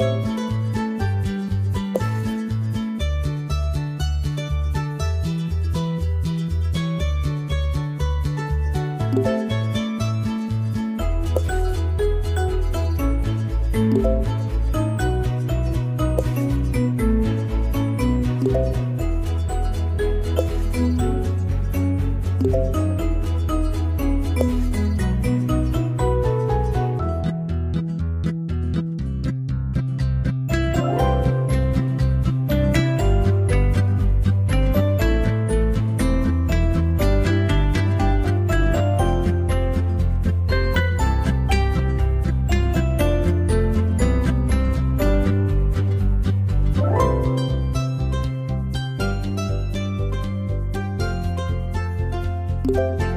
you Música